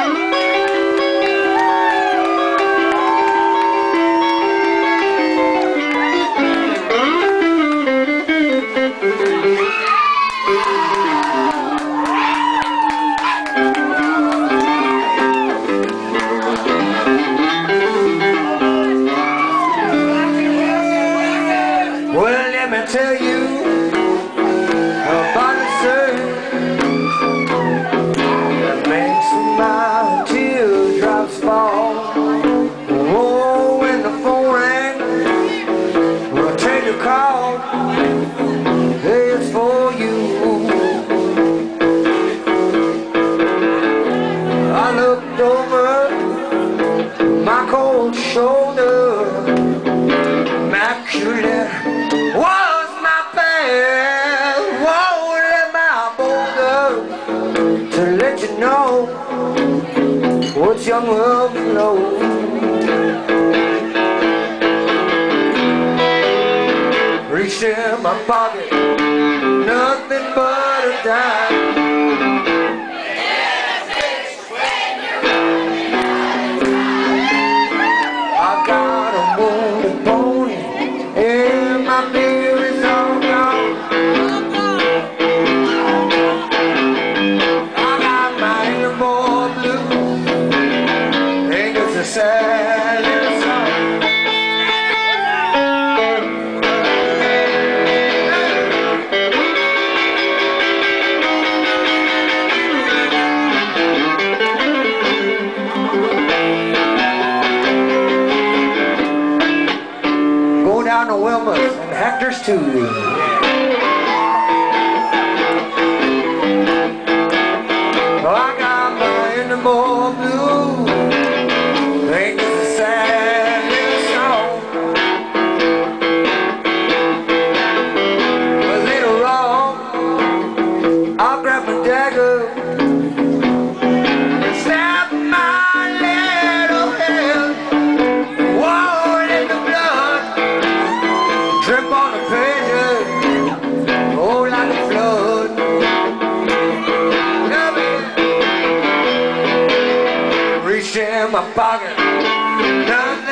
Música Take call. Hey, it's for you. I looked over my cold shoulder. Immaculate to let you know what's young love below. Reached in my pocket, nothing but a dime. I got a wounded pony my beer. I got my sad little down to Wilma's and Hector's too. My pocket, nothing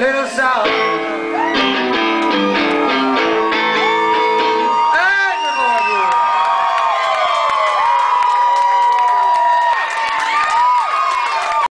little song?